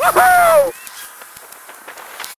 Woohoo!